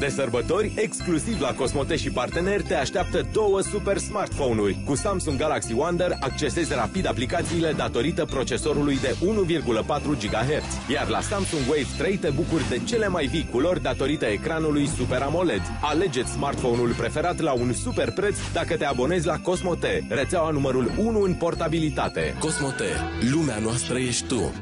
De sărbători, exclusiv la Cosmote și parteneri te așteaptă două super smartphone-uri. Cu Samsung Galaxy Wonder accesezi rapid aplicațiile datorită procesorului de 1,4 GHz. Iar la Samsung Wave 3 te bucuri de cele mai vii culori datorită ecranului Super AMOLED. Alegeți smartphone-ul preferat la un super preț dacă te abonezi la Cosmote, rețeaua numărul 1 în portabilitate. Cosmote. Lumea noastră ești tu.